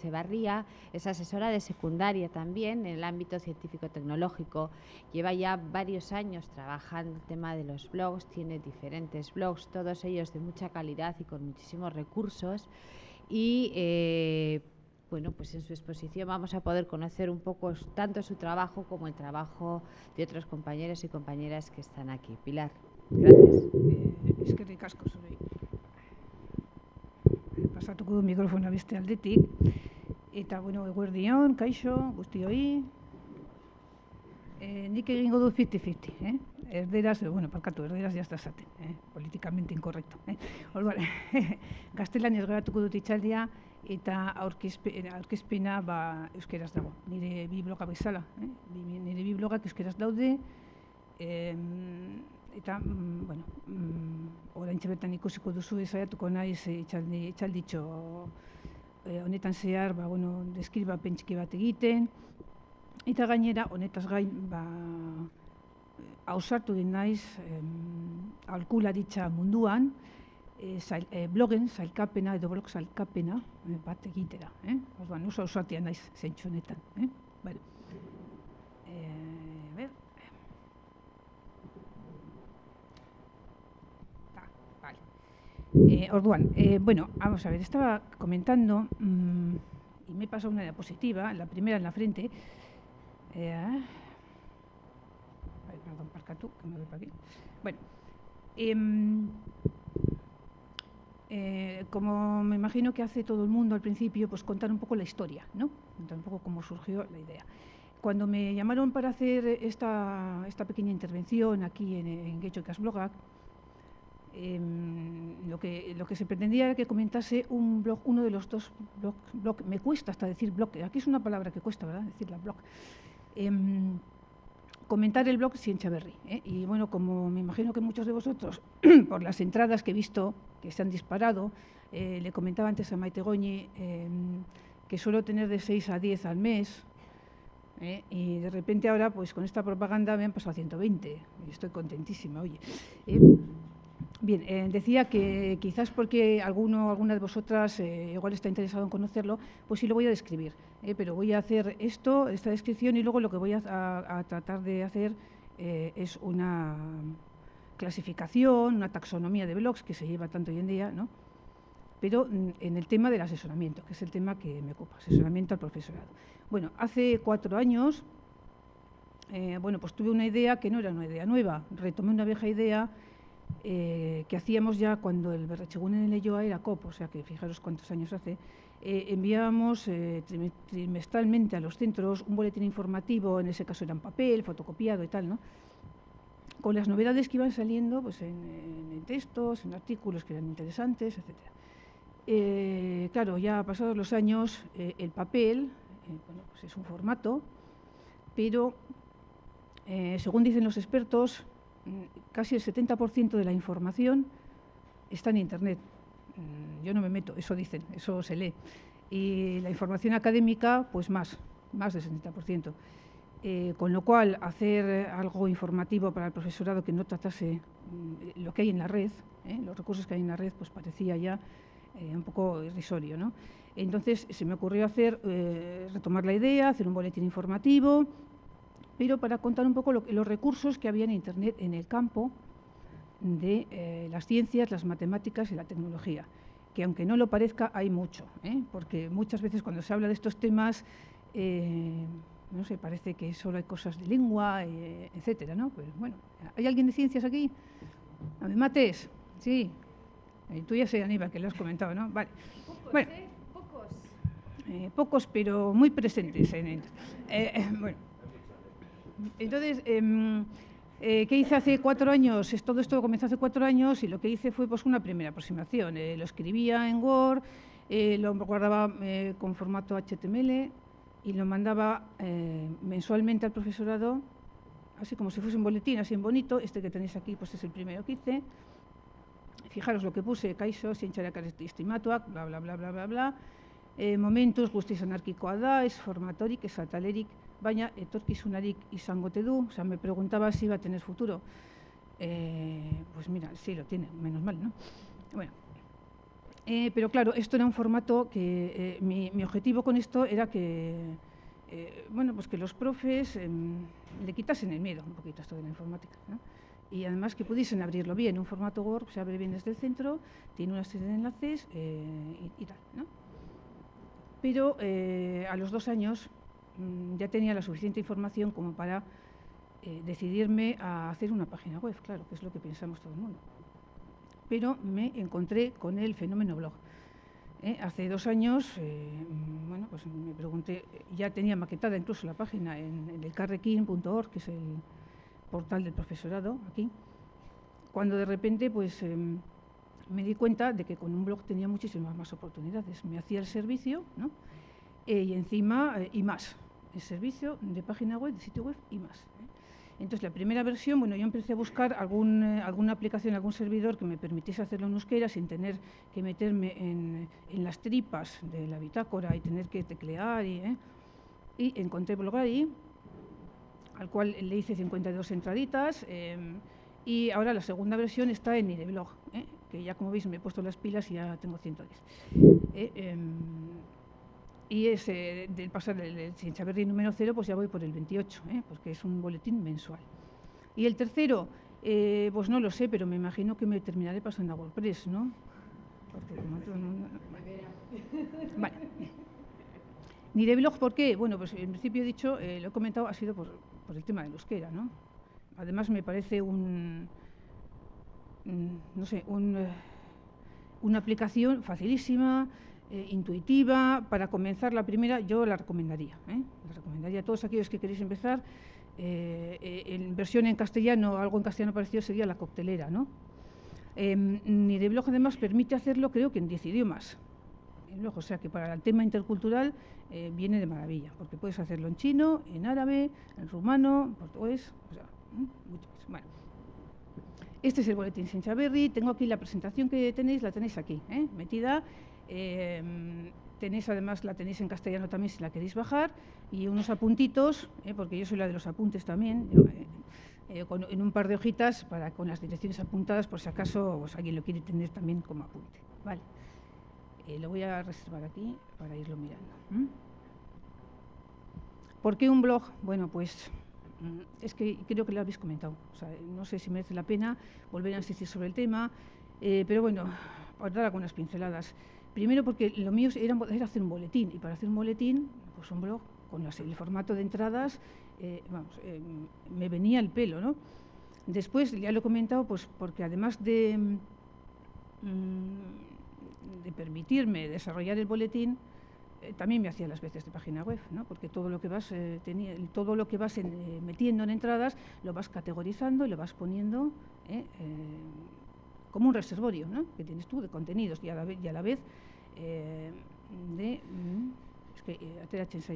Echevarría, es asesora de secundaria también en el ámbito científico-tecnológico. Lleva ya varios años trabajando el tema de los blogs, tiene diferentes blogs, todos ellos de mucha calidad y con muchísimos recursos. Y eh, bueno, pues en su exposición vamos a poder conocer un poco tanto su trabajo como el trabajo de otros compañeros y compañeras que están aquí. Pilar, gracias. Eh, asko zure. Eh, Pasatuko du mikrofona beste aldetik. Eta, bueno, eguerdion, kaixo, guztioi. Eh, nik egingo du 50-50, eh? Erderaz, eh, bueno, parkatu, erderaz jazta esaten, eh? politikamente inkorrekto. Eh? Orduan, gaztelaniaz geratuko dut itxaldia, eta aurkezpe- aurkezpena ba, euskeraz dago. Nire bi bloga bezala, eh? Nire bi blogak euskeraz daude, em, eta, mm, bueno, mm, oraintxe bertan ikusiko duzu ezaiatuko naiz eh, itxaldi, itxalditxo eh, honetan zehar, ba, bueno, deskribapen txiki bat egiten, eta gainera, honetaz gain, ba, hausartu din naiz, em, aholkularitza munduan, e, zail, e, blogen zailkapena edo blog zailkapena e, bat egitera. Eh? Orduan, oso ausatia naiz zentsu honetan. Eh? Bueno. E, Eh, orduan, eh, bueno, vamos a ver, estaba comentando mm, y me pasado una diapositiva, la primera en la frente. Eh, perdón, parcatú, que me voy para aquí. Bueno, em, eh, como me imagino que hace todo el mundo al principio, pues contar un poco la historia, ¿no? Contar un poco cómo surgió la idea. Cuando me llamaron para hacer esta, esta pequeña intervención aquí en, en Getxo Blogak, em, lo, que, lo que se pretendía era que comentase un blog, uno de los dos blog, blog- me cuesta hasta decir blog, aquí es una palabra que cuesta, ¿verdad? Decirla blog. Em, comentar el blog Ciencia Berry. ¿eh? Y bueno, como me imagino que muchos de vosotros, por las entradas que he visto que se han disparado, eh, le comentaba antes a Maite Goñi em, que suelo tener de 6 a 10 al mes. ¿eh? Y de repente ahora, pues con esta propaganda me han pasado a 120. Y estoy contentísima, oye. ¿eh? Bien, eh, decía que quizás porque alguno alguna de vosotras eh, igual está interesado en conocerlo, pues sí lo voy a describir. eh, pero voy a hacer esto, esta descripción, y luego lo que voy a, a- a tratar de hacer eh, es una clasificación, una taxonomía de blogs que se lleva tanto hoy en día, ¿no? pero mm, en el tema del asesoramiento, que es el tema que me ocupa, asesoramiento al profesorado. Bueno, hace cuatro años, eh, bueno, pues tuve una idea que no era una idea nueva, retomé una vieja idea eh, que hacíamos ya cuando el Berrechegún en Leyoa era COP, o sea que fijaros cuántos años hace, eh, enviábamos eh, trime- trimestralmente a los centros un boletín informativo, en ese caso era en papel, fotocopiado y tal, ¿no? con las novedades que iban saliendo pues, en, en- textos, en artículos que eran interesantes, etc. Eh, claro, ya pasados los años, eh, el papel eh, bueno, pues es un formato, pero según dicen los expertos, casi el 70% de la información está en Internet. Mm, Yo no me meto, eso dicen, eso se lee. Y la información académica, pues más, más del 70%. Eh, con lo cual, hacer algo informativo para el profesorado que no tratase mm, lo que hay en la red, ¿eh? los recursos que hay en la red, pues parecía ya eh, un poco irrisorio. ¿no? Entonces, se me ocurrió hacer, retomar la idea, hacer un boletín informativo, pero para contar un poco lo los recursos que había en Internet en el campo de eh, las ciencias, las matemáticas y la tecnología, que aunque no lo parezca, hay mucho, ¿eh? porque muchas veces cuando se habla de estos temas, eh, no sé, parece que solo hay cosas de lengua, eh, etcétera, ¿no? Pues bueno, ¿hay alguien de ciencias aquí? ¿A mí mates? Sí. Tú ya sé, Aníbal, que lo has comentado, ¿no? Vale. Bueno, eh, pocos, pero muy presentes en el. bueno. Entonces, em, eh, ¿qué hice hace cuatro años? Todo esto comenzó hace cuatro años y lo que hice fue pues, una primera aproximación. Eh, lo escribía en Word, eh, lo guardaba con formato HTML y lo mandaba mensualmente al profesorado, así como si fuese un boletín, así en bonito. Este que tenéis aquí pues, es el primero que hice. Fijaros lo que puse, kaixo, zientziarak estimatuak, bla, bla, bla, bla, bla, bla. Momentuz guztiz anarkikoa da, ez formatorik, ez baina etorkizunarik izango te du. O sea, me preguntaba si iba a tener futuro. Eh, pues mira, sí lo tiene, menos mal, ¿no? Bueno, Eh, pero claro, esto era un formato que eh, mi, objetivo con esto era que, eh, bueno, pues que los profes em, le quitasen el miedo un poquito a esto de la informática. Y además que pudiesen abrirlo bien. Un formato Word se abre bien desde el centro, tiene una serie de enlaces y, tal. Pero a los dos años mm, ya tenía la suficiente información como para decidirme a hacer una página web, claro, que es lo que pensamos todo el mundo pero me encontré con el fenómeno blog. ¿eh? hace dos años, eh, bueno, pues me pregunté, ya tenía maquetada incluso la página en, el carrequín.org, que es el portal del profesorado aquí, cuando de repente pues me di cuenta de que con un blog tenía muchísimas más oportunidades. Me hacía el servicio, ¿no? Eh, y encima, y más, el servicio de página web, de sitio web y más. Entonces, la primera versión, bueno, yo empecé a buscar algún, eh, alguna aplicación, algún servidor que me permitiese hacerlo en euskera sin tener que meterme en, las tripas de la bitácora y tener que teclear. Y, ¿eh? y encontré ahí, al cual le hice 52 entraditas. Em, y ahora la segunda versión está en Ireblog, ¿eh? que ya como veis me he puesto las pilas y ya tengo 110. Y ese, del pasar del Chinchaberri número cero, pues ya voy por el 28, ¿eh? porque es un boletín mensual. Y el tercero, eh, pues no lo sé, pero me imagino que me terminaré pasando a WordPress, ¿no? Vale. Ni de blog, ¿por qué? Bueno, pues en principio he dicho, eh, lo he comentado, ha sido por, por el tema de euskera, ¿no? Además me parece un, no sé, un, una aplicación facilísima, eh, intuitiva, para comenzar la primera, yo la recomendaría. ¿eh? La recomendaría a todos aquellos que queréis empezar. Eh, en versión en castellano, algo en castellano parecido sería la coctelera. ¿no? Em, blog además permite hacerlo, creo que en 10 idiomas. o sea que para el tema intercultural viene de maravilla, porque puedes hacerlo en chino, en árabe, en rumano, en portugués, o sea, Bueno. Este es el boletín Sin Chaverri. Tengo aquí la presentación que tenéis, la tenéis aquí, metida Em, tenéis además, la tenéis en castellano también si la queréis bajar, y unos apuntitos, eh, porque yo soy la de los apuntes también, eh, eh, en un par de hojitas para con las direcciones apuntadas, por si acaso pues, alguien lo quiere tener también como apunte. Vale. lo voy a reservar aquí para irlo mirando. ¿Por qué un blog? Bueno, pues mm, es que creo que lo habéis comentado. no sé si merece la pena volver a insistir sobre el tema, pero bueno, para dar algunas pinceladas. Primero porque lo mío era, hacer un boletín y para hacer un boletín, pues un blog con el formato de entradas, eh, vamos, eh, me venía el pelo, ¿no? Después, ya lo he comentado, pues porque además de, mm, de permitirme desarrollar el boletín, eh, también me hacía las veces de página web, ¿no? porque todo lo que vas, tenía, todo lo que vas metiendo en entradas lo vas categorizando y lo vas poniendo como un reservorio ¿no? que tienes tú de contenidos y a la vez, y a la vez eh, de... Mm, es que eh,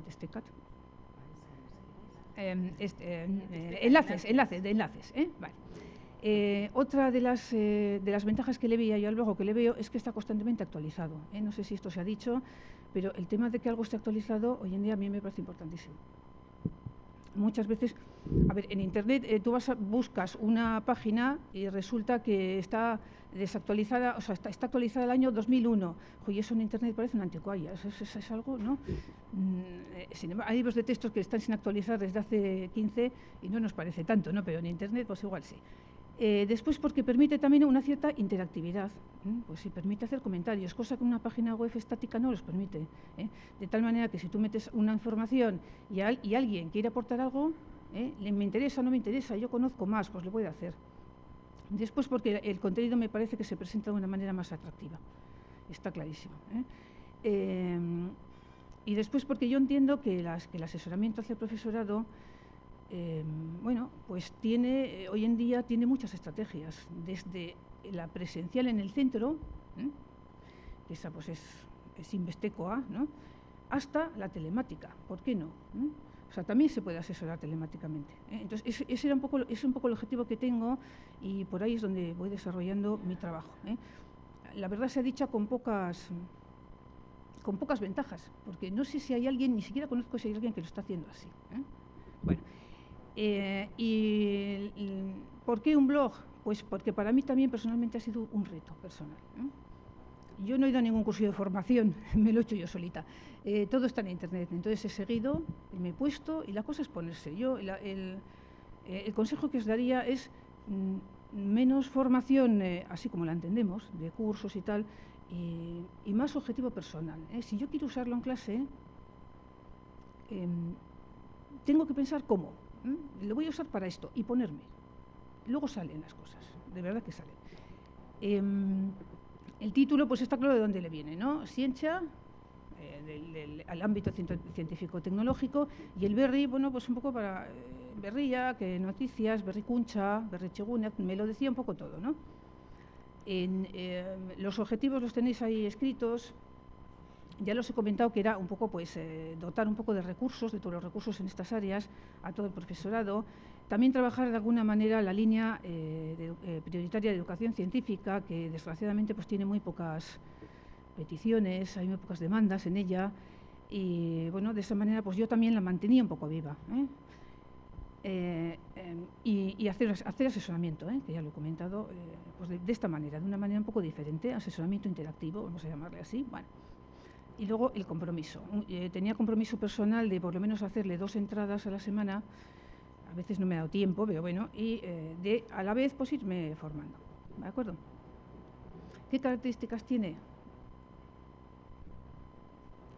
este. Em, este, em, eh, enlaces, enlaces, de enlaces. ¿eh? Vale. Eh, otra de las, de las ventajas que le veía yo luego que le veo es que está constantemente actualizado. No sé si esto se ha dicho, pero el tema de que algo esté actualizado hoy en día a mí me parece importantísimo muchas veces, a ver, en Internet eh, tú vas buscas una página y resulta que está desactualizada, o sea, está, actualizada el año 2001. Y eso en Internet parece una anticuaria, eso, es algo, ¿no? Mm, eh, hay libros de textos que están sin actualizar desde hace 15 y no nos parece tanto, ¿no? Pero en Internet pues igual sí. Eh, después porque permite también una cierta interactividad, pues sí, permite hacer comentarios, cosa que una página web estática no los permite. ¿eh? De tal manera que si tú metes una información y, alguien quiere aportar algo, ¿eh? le, me interesa, no me interesa, yo conozco más, pues le puede hacer. Después porque el contenido me parece que se presenta de una manera más atractiva, está clarísimo. y después porque yo entiendo que, que el asesoramiento hacia el profesorado Em, bueno, pues tiene, eh, hoy en día tiene muchas estrategias, desde la presencial en el centro, que esa pues es, es Investecoa, ¿no? hasta la telemática, ¿por qué no? O sea, también se puede asesorar telemáticamente. ¿eh? Entonces, ese, era un poco, es un poco el objetivo que tengo y por ahí es donde voy desarrollando mi trabajo. ¿eh? La verdad se ha dicho con pocas, con pocas ventajas, porque no sé si hay alguien, ni siquiera conozco si hay alguien que lo está haciendo así. Bueno, eh, y, ¿Por qué un blog? Pues porque para mí también personalmente ha sido un reto personal. yo no he ido a ningún curso de formación, me lo he hecho yo solita. Eh, todo está en Internet, entonces he seguido, me he puesto y la cosa es ponerse. Yo, el, el, consejo que os daría es mm, menos formación, así como la entendemos, de cursos y tal, y, más objetivo personal. Si yo quiero usarlo en clase, em, tengo que pensar cómo. Lo voy a usar para esto y ponerme. Luego salen las cosas, de verdad que salen. Em, el título, pues está claro de dónde le viene, ¿no? Ciencia, eh, al ámbito científico-tecnológico, y el berri, bueno, pues un poco para eh, berrilla, que noticias, berricuncha, berricheguna, me lo decía un poco todo, ¿no? Em, los objetivos los tenéis ahí escritos, ya los he comentado que era un poco pues eh, dotar un poco de recursos, de todos los recursos en estas áreas, a todo el profesorado. También trabajar de alguna manera la línea eh, eh, prioritaria de educación científica, que desgraciadamente pues tiene muy pocas peticiones, hay muy pocas demandas en ella. Y bueno, de esa manera pues yo también la mantenía un poco viva. Em, y, hacer, hacer asesoramiento, que ya lo he comentado, pues de, de, esta manera, de una manera un poco diferente, asesoramiento interactivo, vamos a llamarle así. Bueno, y luego el compromiso. Eh, tenía compromiso personal de por lo menos hacerle dos entradas a la semana, a veces no me ha dado tiempo, pero bueno, y eh, de a la vez pues irme formando. ¿De acuerdo? ¿Qué características tiene?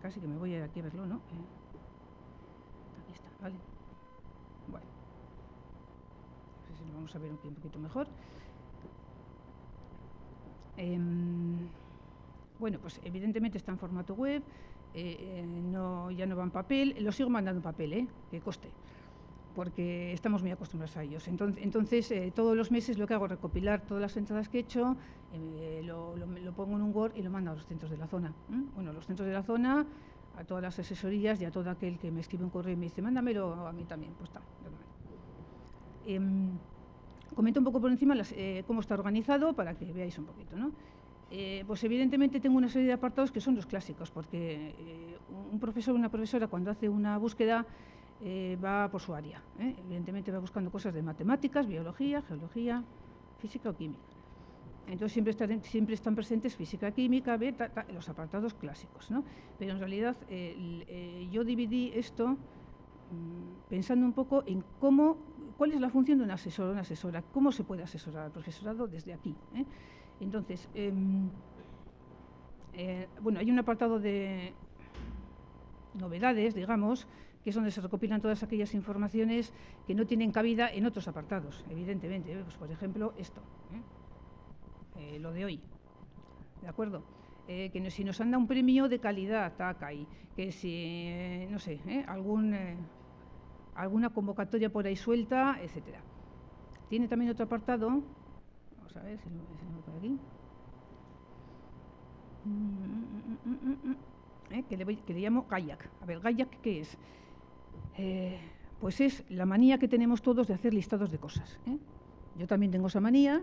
Casi que me voy aquí a verlo, ¿no? Eh, aquí está, ¿vale? Bueno. No sé si lo vamos a ver un poquito mejor. Bueno, pues evidentemente está en formato web, eh, eh, no, ya no va en papel, lo sigo mandando en papel, ¿eh? que coste, porque estamos muy acostumbrados a ellos. Entonces, entonces eh, todos los meses lo que hago es recopilar todas las entradas que he hecho, lo, pongo en un Word y lo mando a los centros de la zona. Bueno, los centros de la zona, a todas las asesorías y a todo aquel que me escribe un correo y me dice, mándamelo a mí también, pues está. Em, comento un poco por encima cómo está organizado para que veáis un poquito, ¿no? Eh, pues evidentemente tengo una serie de apartados que son los clásicos, porque eh, un profesor o una profesora cuando hace una búsqueda eh, va por su área. Evidentemente va buscando cosas de matemáticas, biología, geología, física o química. Entonces siempre están, siempre están presentes física, química, beta, los apartados clásicos. ¿no? Pero en realidad yo dividí esto mm, pensando un poco en cómo, cuál es la función de un asesor o una asesora, cómo se puede asesorar al profesorado desde aquí. Entonces, em, eh, bueno, hay un apartado de novedades, digamos, que es donde se recopilan todas aquellas informaciones que no tienen cabida en otros apartados, evidentemente. ¿eh? Pues, por ejemplo, esto, ¿eh? lo de hoy. ¿De acuerdo? que si nos anda un premio de calidad, taca ahí, que si, no sé, algún, alguna convocatoria por ahí suelta, etcétera. Tiene también otro apartado a ver si lo, por aquí. Que, le llamo Gayak. A ver, Gayak, ¿qué es? Eh, pues es la manía que tenemos todos de hacer listados de cosas. ¿eh? Yo también tengo esa manía.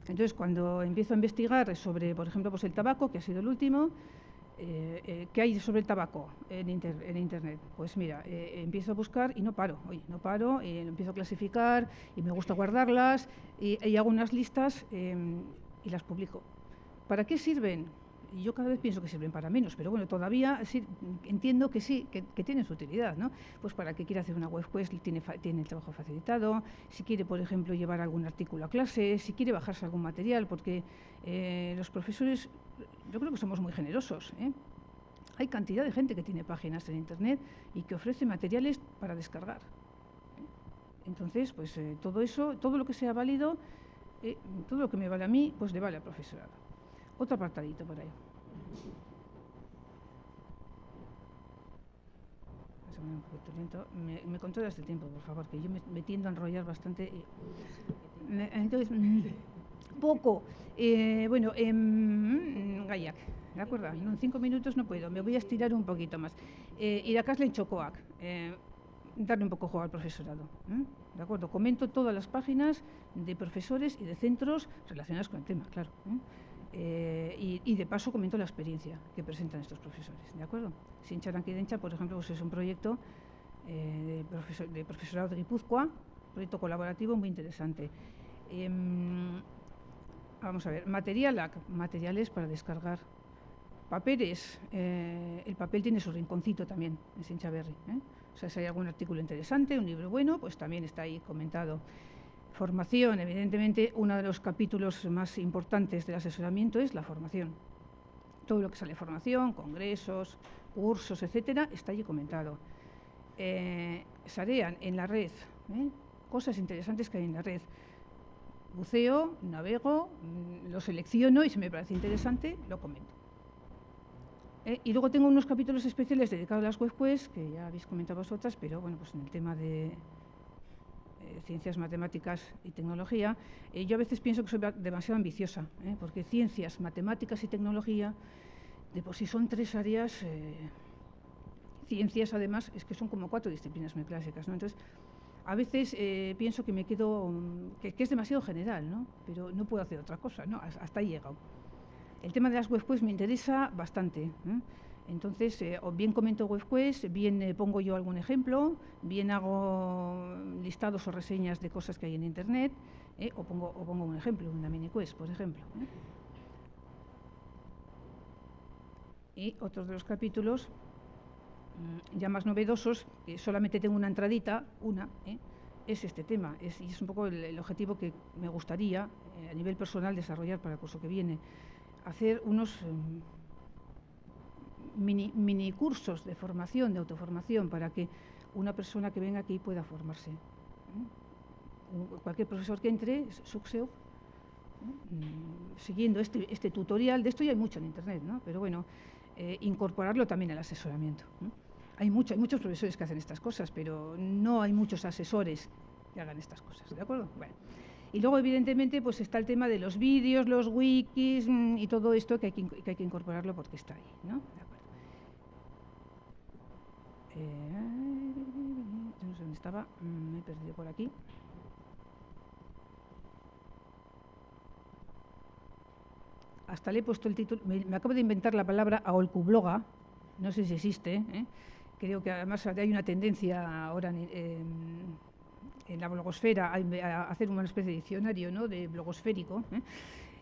Entonces, cuando empiezo a investigar sobre, por ejemplo, pues el tabaco, que ha sido el último, eh, eh, ¿qué hay sobre el tabaco en, Internet? Pues mira, eh, empiezo a buscar y no paro, oye, no paro, empiezo a clasificar y me gusta guardarlas y, hago unas listas em, y las publico. ¿Para qué sirven? Yo cada vez pienso que sirven para menos, pero bueno, todavía entiendo que sí, que, tienen su utilidad, ¿no? Pues para que quiera hacer una web quest tiene, tiene el trabajo facilitado, si quiere, por ejemplo, llevar algún artículo a clase, si quiere bajarse algún material, porque los profesores yo creo que somos muy generosos. ¿eh? Hay cantidad de gente que tiene páginas en Internet y que ofrece materiales para descargar. ¿eh? Entonces, pues eh, todo eso, todo lo que sea válido, todo lo que me vale a mí, pues le vale al profesorado. Otro apartadito por ahí. Me, me controlas el tiempo, por favor, que yo me, me tiendo a enrollar bastante. Entonces, poco. Eh, bueno, eh, ¿de acuerdo? En cinco minutos no puedo, me voy a estirar un poquito más. Eh, en Chocoac, eh, darle un poco juego al profesorado. ¿De acuerdo? Comento todas las páginas de profesores y de centros relacionados con el tema, claro. Y, de paso comento la experiencia que presentan estos profesores, ¿de acuerdo? Sin Dencha, por ejemplo, pues es un proyecto de, de, profesorado de Guipúzcoa, proyecto colaborativo muy interesante. Em, Vamos a ver, material, materiales para descargar Papeles, el papel tiene su rinconcito también en Sinchaberry. O sea, si hay algún artículo interesante, un libro bueno, pues también está ahí comentado. Formación, evidentemente, uno de los capítulos más importantes del asesoramiento es la formación. Todo lo que sale formación, congresos, cursos, etcétera, está allí comentado. Eh, sarean en la red, ¿eh? cosas interesantes que hay en la red. Buceo, navego, mm, lo selecciono y si me parece interesante, lo comento. Eh, y luego tengo unos capítulos especiales dedicados a las webquests, que ya habéis comentado vosotras, pero bueno, pues en el tema de ciencias matemáticas y tecnología, yo a veces pienso que soy demasiado ambiciosa, porque ciencias, matemáticas y tecnología, de por sí son tres áreas ciencias, además, es que son como cuatro disciplinas muy clásicas, ¿no? Entonces, a veces eh, pienso que me quedo, mm, que, es demasiado general, ¿no? Pero no puedo hacer otra cosa, ¿no? Hasta ahí he llegado. El tema de las webquests me interesa bastante. Entonces, eh, o bien comento webquests, bien eh, pongo yo algún ejemplo, bien hago listados o reseñas de cosas que hay en Internet, o, pongo, o pongo un ejemplo, una mini quest, por ejemplo. Y otros de los capítulos Mm, ya más novedosos, que solamente tengo una entradita, una, ¿eh? es este tema. Es, y es un poco el, objetivo que me gustaría eh, a nivel personal desarrollar para el curso que viene. Hacer unos em, mini, cursos de formación, de autoformación, para que una persona que venga aquí pueda formarse. ¿eh? Cualquier profesor que entre, Suxeo, mm, siguiendo este, este, tutorial, de esto ya hay mucho en Internet, ¿no? pero bueno, incorporarlo también al asesoramiento. Hay, mucho, hay muchos profesores que hacen estas cosas, pero no hay muchos asesores que hagan estas cosas, ¿de acuerdo? Bueno. Y luego, evidentemente, pues está el tema de los vídeos, los wikis mm, y todo esto que hay que, incorporarlo porque está ahí, ¿no? No sé dónde estaba, mm, me he perdido por aquí. Hasta le he puesto el título, me, acabo de inventar la palabra aolcubloga, no sé si existe, ¿eh? creo que además hay una tendencia ahora en, la blogosfera a, hacer una especie de diccionario ¿no? de blogosférico. ¿eh?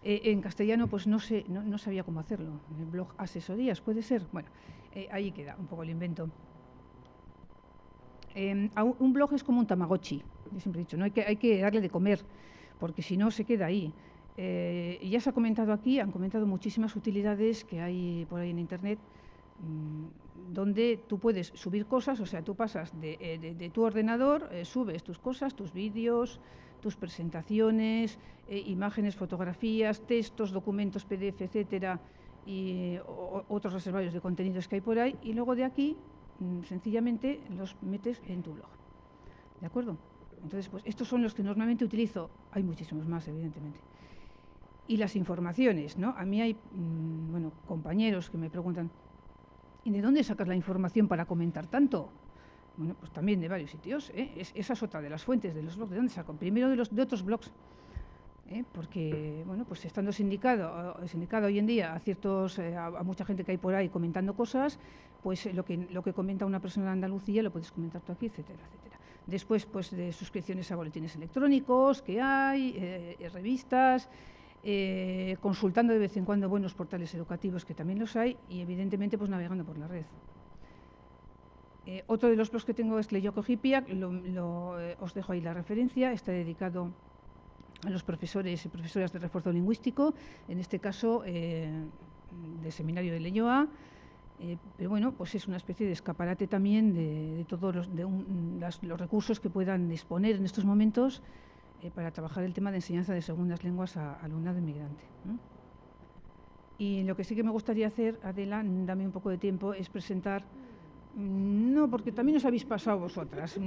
Eh, en castellano pues no, sé, no, sabía cómo hacerlo. Blog asesorías, ¿puede ser? Bueno, eh, ahí queda un poco el invento. Em, un blog es como un tamagotchi, yo siempre he dicho, ¿no? hay, que, hay que darle de comer, porque si no se queda ahí. y ya se ha comentado aquí, han comentado muchísimas utilidades que hay por ahí en Internet Mm, donde tú puedes subir cosas, o sea, tú pasas de, eh, tu ordenador, eh, subes tus cosas, tus vídeos, tus presentaciones, eh, imágenes, fotografías, textos, documentos, PDF, etcétera, y otros reservarios de contenidos que hay por ahí, y luego de aquí sencillamente los metes en tu blog. ¿De acuerdo? Entonces, pues estos son los que normalmente utilizo. Hay muchísimos más, evidentemente. Y las informaciones, ¿no? A mí hay, mm, bueno, compañeros que me preguntan, ¿Y de dónde sacas la información para comentar tanto? Bueno, pues también de varios sitios. ¿eh? esa es otra de las fuentes de los blogs. ¿De dónde saco? Primero de, los, de otros blogs. ¿Eh? Porque, bueno, pues estando sindicado, sindicado hoy en día a, ciertos, eh, a, mucha gente que hay por ahí comentando cosas, pues lo que, lo que comenta una persona de Andalucía lo puedes comentar tú aquí, etcétera, etcétera. Después, pues de suscripciones a boletines electrónicos que hay, revistas, eh, consultando de vez en cuando buenos portales educativos, que también los hay, y evidentemente pues navegando por la red. Eh, otro de los blogs que tengo es Leyoko Hipiak, lo, eh, os dejo ahí la referencia, está dedicado a los profesores y profesoras de refuerzo lingüístico, en este caso del seminario de Leyoa, pero bueno, pues es una especie de escaparate también de, todos los, los recursos que puedan disponer en estos momentos eh, para trabajar el tema de enseñanza de segundas lenguas a, alumnado inmigrante. Y lo que sí que me gustaría hacer, Adela, dame un poco de tiempo, es presentar, no, porque también os habéis pasado vosotras,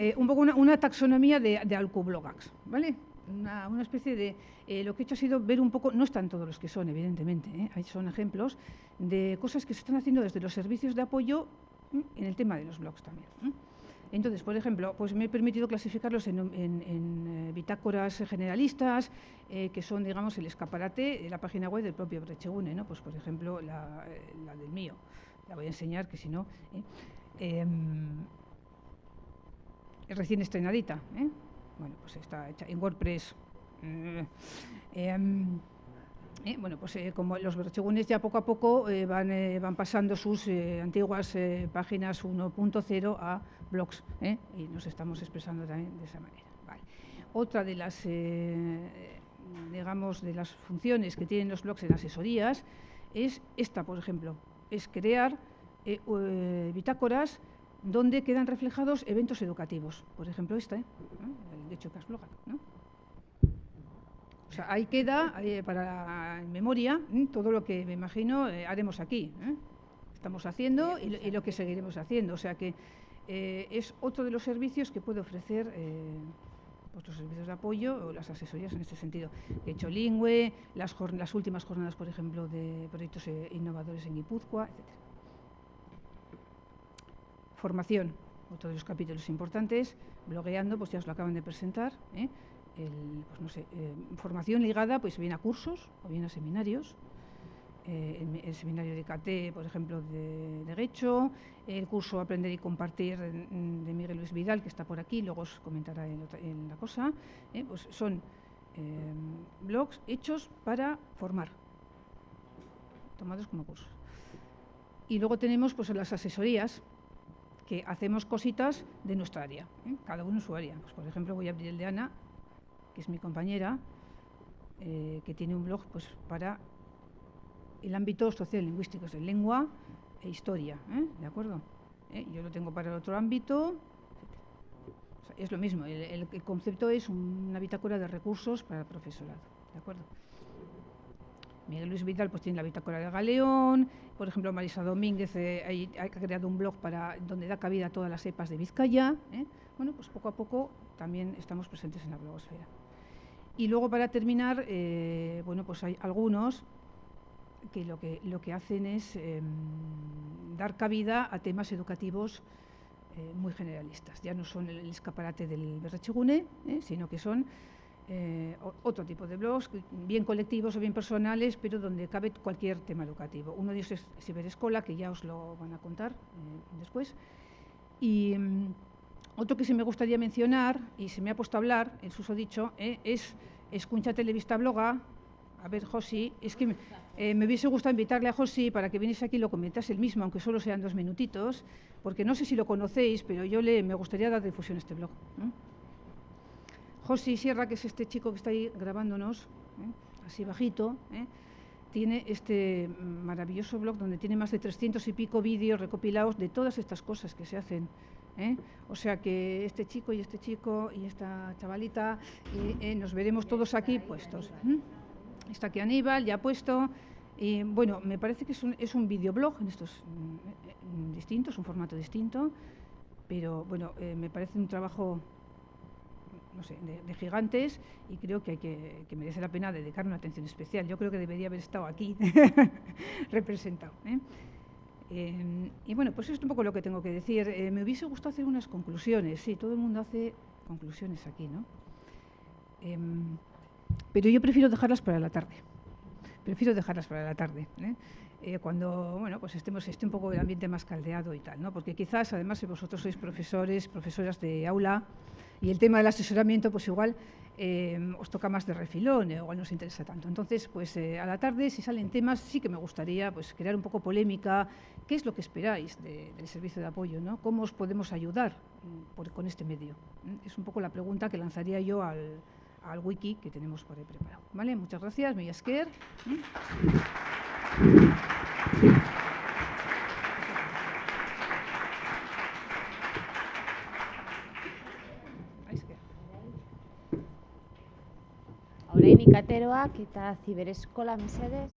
eh, un poco una, taxonomía de, de Alcublogax, ¿vale? Una, especie de... Eh, lo que he hecho ha sido ver un poco, no están todos los que son, evidentemente, ¿eh? son ejemplos de cosas que se están haciendo desde los servicios de apoyo en el tema de los blogs también. Entonces, por ejemplo, pues me he permitido clasificarlos en, eh, bitácoras generalistas, que son, digamos, el escaparate de la página web del propio Brechegune, ¿no? Pues, por ejemplo, la, del mío. La voy a enseñar, que si no... Em, recién estrenadita, Bueno, pues está hecha en WordPress. Em, Eh, bueno, pues eh, como los berchegunes ya poco a poco eh, van, van pasando sus antiguas páginas 1.0 a blogs y nos estamos expresando también de esa manera. Otra de las, digamos, de las funciones que tienen los blogs en asesorías es esta, por ejemplo, es crear bitácoras donde quedan reflejados eventos educativos. Por ejemplo, esta, el de blogado, ¿no? O sea, ahí queda eh, para memoria todo lo que me imagino eh, haremos aquí. ¿eh? Estamos haciendo y, lo que seguiremos haciendo. O sea que es otro de los servicios que puede ofrecer los servicios de apoyo o las asesorías en este sentido. De hecho, Lingüe, las, últimas jornadas, por ejemplo, de proyectos innovadores en Guipúzcoa, etc. Formación, otro de los capítulos importantes. Blogueando, pues ya os lo acaban de presentar el, pues no sé, eh, formación ligada pues bien a cursos o bien a seminarios. Eh, el, seminario de CAT, por ejemplo, de, de el curso Aprender y Compartir de, Miguel Luis Vidal, que está por aquí, luego os comentará en, la cosa, eh, pues son blogs hechos para formar, tomados como cursos. Y luego tenemos pues las asesorías, que hacemos cositas de nuestra área, cada uno su área. Pues, por ejemplo, voy a abrir el de Ana, que es mi compañera, eh, que tiene un blog pues, para el ámbito social lingüístico, es de lengua e historia, ¿eh? ¿de acuerdo? ¿Eh? Yo lo tengo para el otro ámbito, es lo mismo, el, concepto es una bitácora de recursos para el profesorado, ¿de acuerdo? Miguel Luis Vidal pues tiene la bitácora de Galeón, por ejemplo Marisa Domínguez ha creado un blog para donde da cabida a todas las cepas de Vizcaya. Bueno, pues poco a poco también estamos presentes en la blogosfera. Y luego para terminar, eh, bueno, pues hay algunos que lo que, lo que hacen es em, dar cabida a temas educativos eh, muy generalistas. Ya no son el, escaparate del Berrechegune, eh, sino que son otro tipo de blogs, bien colectivos o bien personales, pero donde cabe cualquier tema educativo. Uno de ellos es Ciberescola, que ya os lo van a contar después. Y em, otro que se me gustaría mencionar, y se me ha puesto a hablar, el susodicho, eh, es Escucha Televista Bloga. A ver, Josi, es que eh, me hubiese gustado invitarle a Josi para que viniese aquí y lo comentase el mismo, aunque solo sean dos minutitos, porque no sé si lo conocéis, pero yo le, me gustaría dar difusión a este blog. Josi Sierra, que es este chico que está ahí grabándonos, ¿eh? así bajito, tiene este maravilloso blog donde tiene más de 300 y pico vídeos recopilados de todas estas cosas que se hacen ¿eh? O sea que este chico y este chico y esta chavalita, eh, nos veremos todos aquí puestos. Está aquí Aníbal, ya puesto. Bueno, me parece que es un, es un videoblog en estos distintos, un formato distinto, pero bueno, eh, me parece un trabajo no sé, de, gigantes y creo que, que, que, merece la pena dedicar una atención especial. Yo creo que debería haber estado aquí representado. Em, y bueno, pues es un poco lo que tengo que decir. Eh, me hubiese gustado hacer unas conclusiones. Sí, todo el mundo hace conclusiones aquí, ¿no? Em, pero yo prefiero dejarlas para la tarde. Prefiero dejarlas para la tarde. ¿eh? Eh, cuando bueno, pues estemos, esté un poco el ambiente más caldeado y tal, ¿no? Porque quizás, además, si vosotros sois profesores, profesoras de aula, y el tema del asesoramiento, pues igual eh, os toca más de refilón, eh, o no os interesa tanto. Entonces, pues a la tarde, si salen temas, sí que me gustaría pues, crear un poco polémica. ¿Qué es lo que esperáis del servicio de apoyo? ¿no? ¿Cómo os podemos ayudar mm, con este medio? ¿Mm? Es un poco la pregunta que lanzaría yo al, al wiki que tenemos por ahí preparado. ¿Vale? Muchas gracias, Millasker. Orain ikateroak eta zibereskola mesedez.